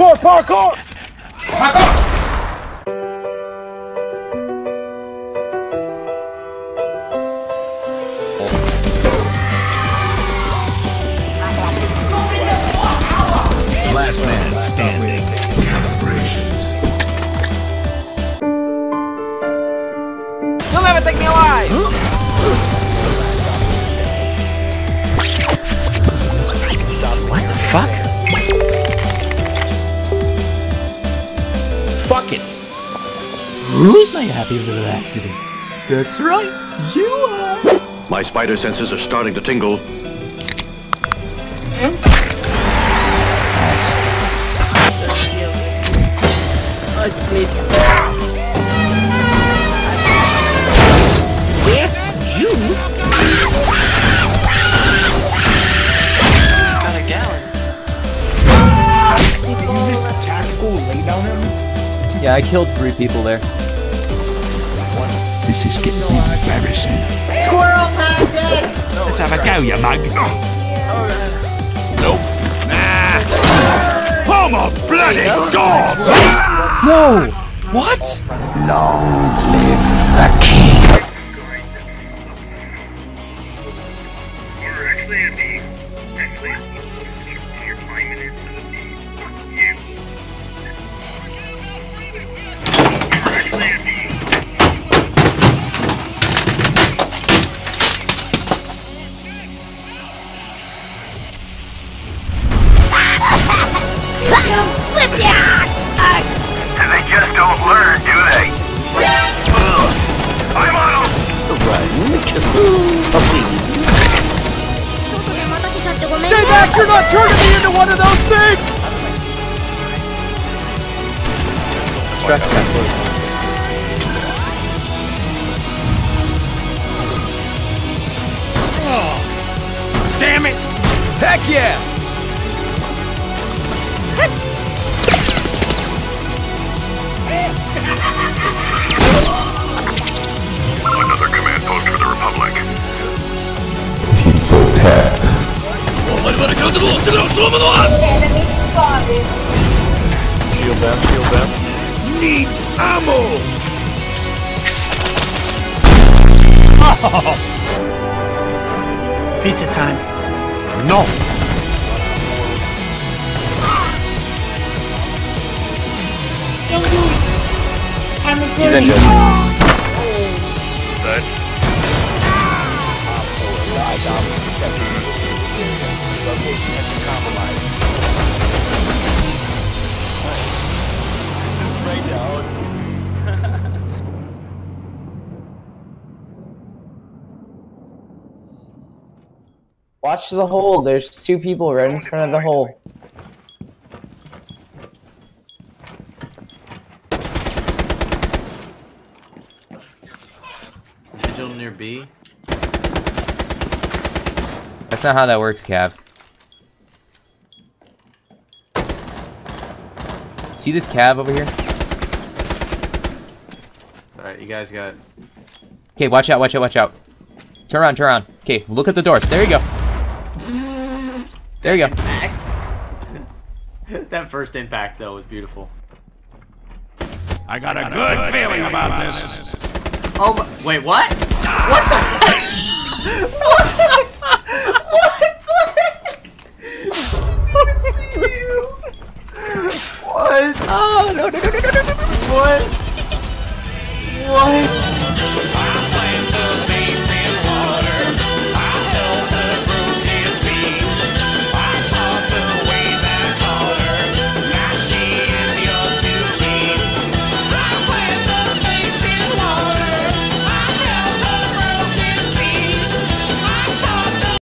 Parkour! Parkour! Last man standing. You'll never take me alive! What the fuck? Fuck Who's not happy with the accident? That's right, you are. My spider senses are starting to tingle. Yes, you. Got a gallon. You just tactical lay down him? Yeah, I killed three people there. This is getting embarrassing. Squirrel tactic! Let's have a go, you mug. Nope. Nah. I'm a bloody god! No! What? We're actually at the actually one of those things! Stress test. Oh, damn it! Heck yeah! Enemy spotted Shield them, shield them. Need ammo! Pizza time. No! Young dude! I'm a good He's injured. Ah, Watch the hole. There's two people right in front of the hole. Vigil near B. That's not how that works, Cav. See this cab over here? Alright, you guys got. Okay, watch out, watch out, watch out. Turn around, turn around. Okay, look at the doors. There you go. There you go. Impact. that first impact though was beautiful. I got a good feeling about this. Oh wait, what? What the? what What? Oh no no no no no no! What? What?